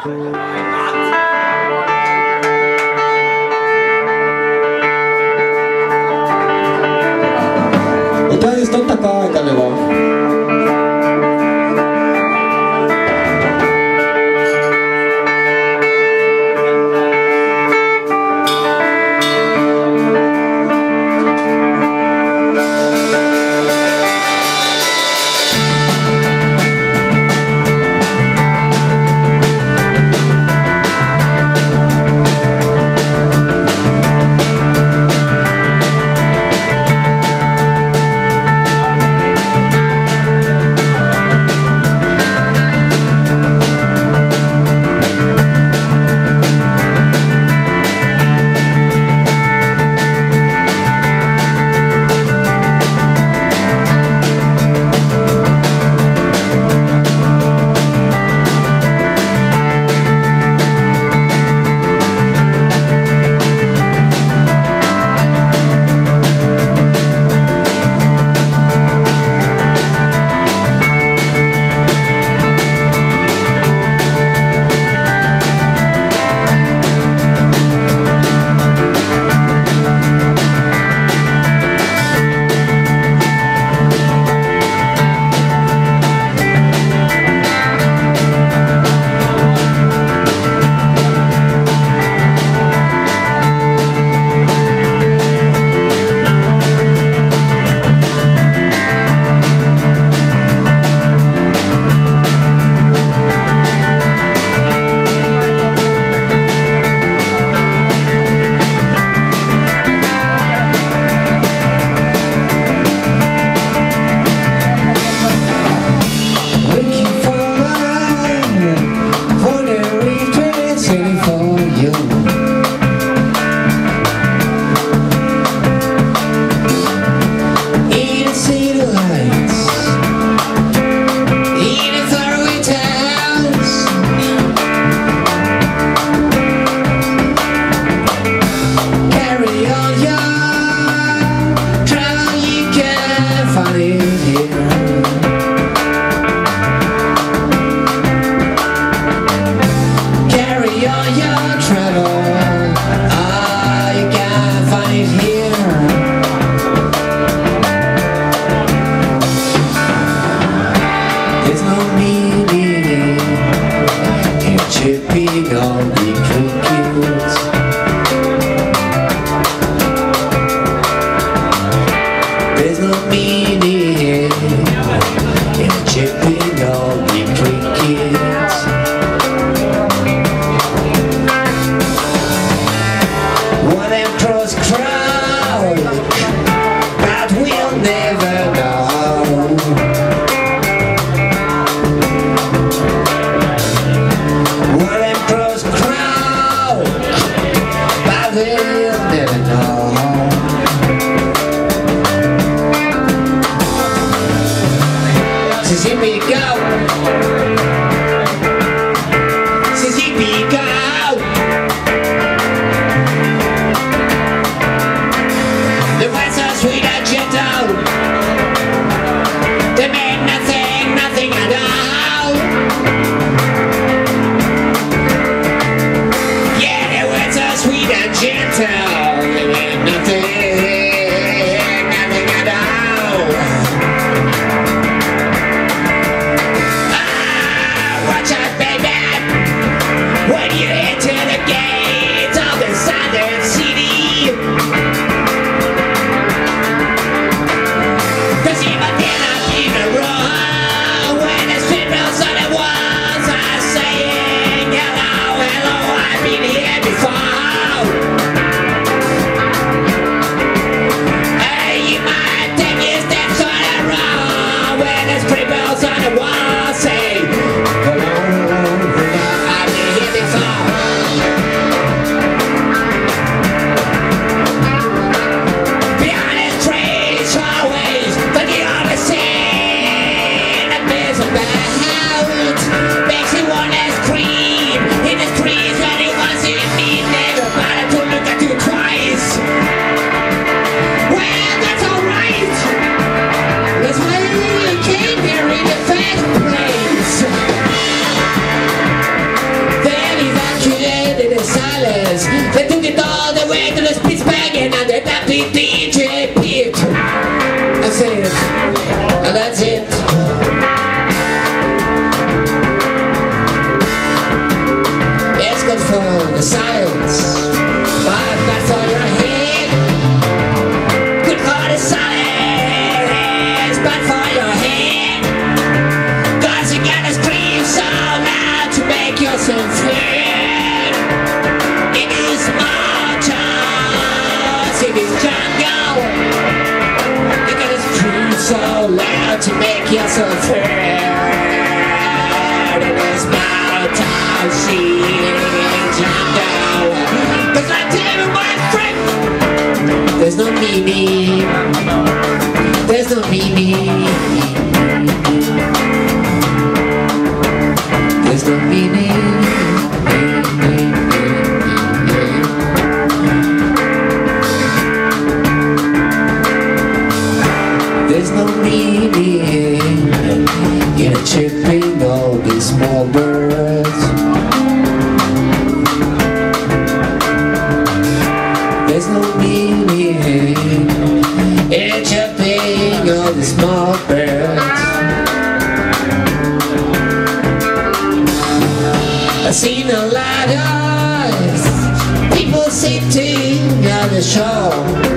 I to jest to taka galewa. One cross crowd Mississippi Thank you. you're so fair It is my time She didn't now Cause I did my friend. There's no meaning There's no meaning world my bed I see no light eyes. People sitting at the shore